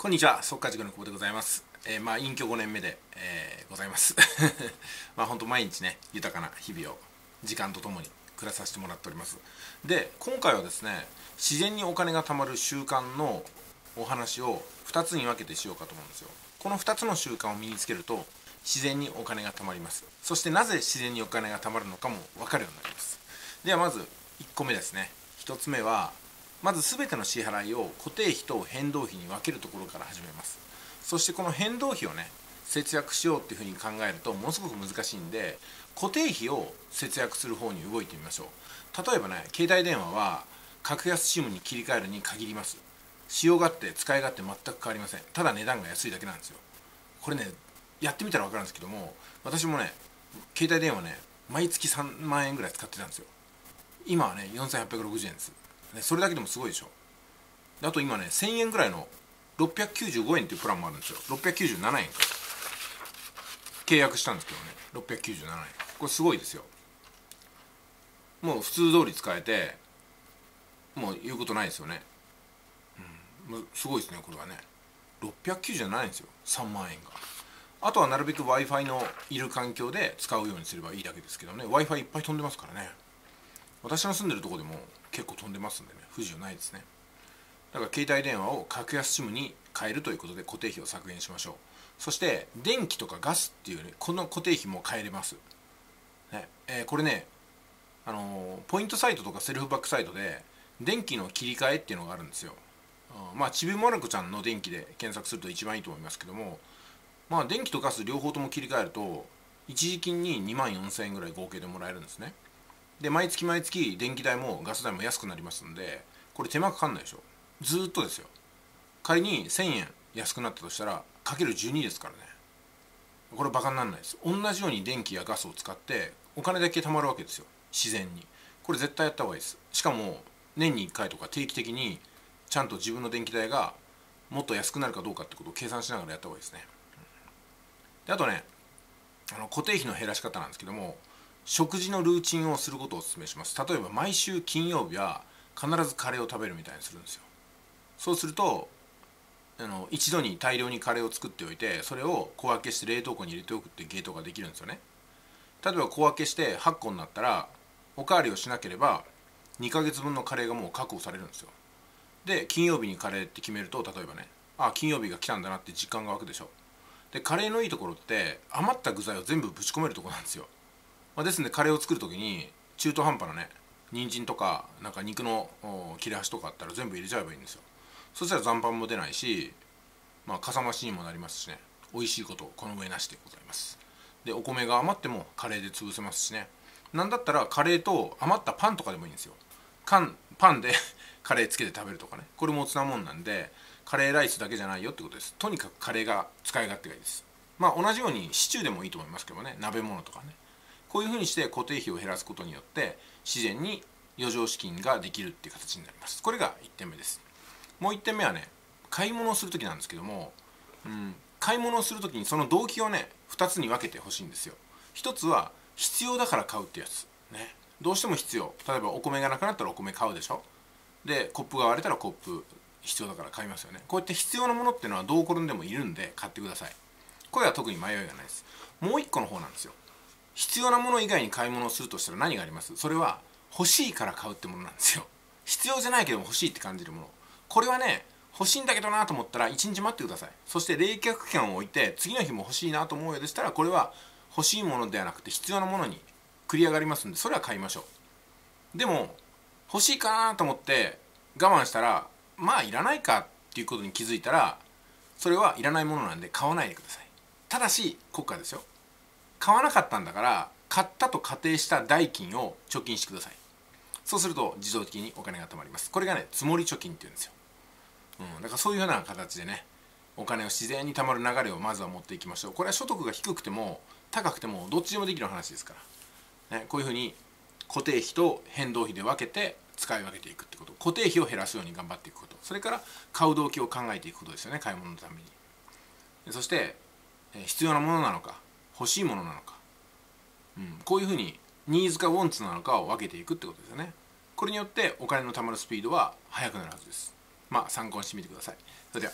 こんにちは、速稼塾の久保でございます。えー、まあ、隠居5年目で、えー、ございます。まあ、本当毎日ね、豊かな日々を時間とともに暮らさせてもらっております。で、今回はですね、自然にお金が貯まる習慣のお話を2つに分けてしようかと思うんですよ。この2つの習慣を身につけると、自然にお金が貯まります。そしてなぜ自然にお金が貯まるのかも分かるようになります。ではまず1個目ですね。1つ目は、まず全ての支払いを固定費と変動費に分けるところから始めます。そしてこの変動費をね節約しようっていうふうに考えるとものすごく難しいんで固定費を節約する方に動いてみましょう。例えばね携帯電話は格安 SIM に切り替えるに限ります。使用勝手使い勝手全く変わりません。ただ値段が安いだけなんですよ。これねやってみたら分かるんですけども私もね携帯電話ね毎月3万円ぐらい使ってたんですよ。今はね4860円です。ね、それだけでもすごいでしょ。あと今ね1000円ぐらいの695円っていうプランもあるんですよ。697円か。契約したんですけどね。697円。これすごいですよ。もう普通通り使えてもう言うことないですよね、うん、すごいですねこれはね。697円ですよ。3万円が。あとはなるべく w i f i のいる環境で使うようにすればいいだけですけどね。w i f i いっぱい飛んでますからね。私の住んでるとこでも結構飛んでますんでね。不自由ないですね。だから携帯電話を格安 SIM に変えるということで固定費を削減しましょう。そして電気とかガスっていうねこの固定費も変えれます、ね。えー、これねあのー、ポイントサイトとかセルフバックサイトで電気の切り替えっていうのがあるんですよ。まあちびまる子ちゃんの電気で検索すると一番いいと思いますけどもまあ電気とガス両方とも切り替えると一時金に2万4000円ぐらい合計でもらえるんですね。で毎月毎月電気代もガス代も安くなりますんでこれ手間かかんないでしょ。ずっとですよ。仮に1000円安くなったとしたらかける12ですからね。これバカにならないです。同じように電気やガスを使ってお金だけ貯まるわけですよ。自然に。これ絶対やった方がいいです。しかも年に1回とか定期的にちゃんと自分の電気代がもっと安くなるかどうかってことを計算しながらやった方がいいですね。であとねあの固定費の減らし方なんですけども食事のルーチンをすることをお勧めします。例えば毎週金曜日は必ずカレーを食べるみたいにするんですよ。そうするとあの一度に大量にカレーを作っておいてそれを小分けして冷凍庫に入れておくっていうゲートができるんですよね。例えば小分けして8個になったらおかわりをしなければ2ヶ月分のカレーがもう確保されるんですよ。で金曜日にカレーって決めると例えばねあ金曜日が来たんだなって実感が湧くでしょ。でカレーのいいところって余った具材を全部ぶち込めるとこなんですよ。まあ、ですのでカレーを作る時に中途半端なね人参とかなんか肉の切れ端とかあったら全部入れちゃえばいいんですよ。そしたら残飯も出ないしまあかさ増しにもなりますしね。美味しいことこの上なしでございます。でお米が余ってもカレーで潰せますしね。なんだったらカレーと余ったパンとかでもいいんですよ。パンパンで カレーつけて食べるとかね。これもおつなもんなんでカレーライスだけじゃないよってことです。とにかくカレーが使い勝手がいいです。まあ同じようにシチューでもいいと思いますけどね。鍋物とかね。こういうふうにして固定費を減らすことによって自然に余剰資金ができるっていう形になります。これが1点目です。もう1点目はね買い物をする時なんですけども、うん、買い物をする時にその動機をね2つに分けてほしいんですよ。1つは必要だから買うってやつ。ね。どうしても必要。例えばお米がなくなったらお米買うでしょ。でコップが割れたらコップ必要だから買いますよね。こうやって必要なものっていうのはどう転んでもいるんで買ってください。これは特に迷いがないです。もう一個の方なんですよ。必要なもの以外に買い物をするとしたら何があります？それは欲しいから買うってものなんですよ。必要じゃないけども欲しいって感じるもの。これはね欲しいんだけどなと思ったら1日待ってください。そして冷却期間を置いて次の日も欲しいなと思うようでしたらこれは欲しいものではなくて必要なものに繰り上がりますんでそれは買いましょう。でも欲しいかなと思って我慢したらまあいらないかっていうことに気づいたらそれはいらないものなんで買わないでください。ただし国家ですよ。買わなかったんだから買ったと仮定した代金を貯金してください。そうすると自動的にお金が貯まります。これがね積もり貯金っていうんですよ、うん、だからそういうような形でねお金を自然に貯まる流れをまずは持っていきましょう。これは所得が低くても高くてもどっちでもできる話ですから、ね、こういうふうに固定費と変動費で分けて使い分けていくってこと。固定費を減らすように頑張っていくこと。それから買う動機を考えていくことですよね買い物のために。そして必要なものなのか。欲しいものなのか、うん、こういうふうにニーズかウォンツなのかを分けていくってことですよね。これによってお金の貯まるスピードは速くなるはずです。まあ参考にしてみてください。それでは。